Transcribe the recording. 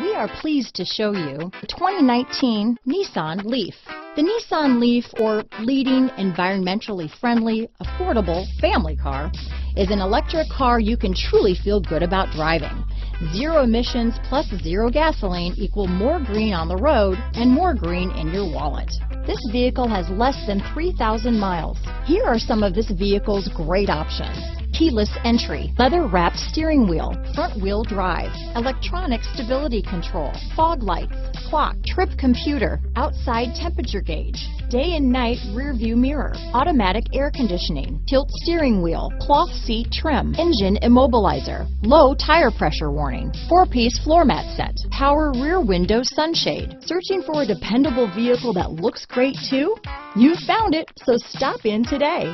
We are pleased to show you the 2019 Nissan Leaf. The Nissan Leaf, or leading, environmentally friendly, affordable family car, is an electric car you can truly feel good about driving. Zero emissions plus zero gasoline equal more green on the road and more green in your wallet. This vehicle has less than 3,000 miles. Here are some of this vehicle's great options keyless entry, leather wrapped steering wheel, front wheel drive, electronic stability control, fog lights, clock, trip computer, outside temperature gauge, day and night rear view mirror, automatic air conditioning, tilt steering wheel, cloth seat trim, engine immobilizer, low tire pressure warning, four piece floor mat set, power rear window sunshade. Searching for a dependable vehicle that looks great too? You found it, so stop in today.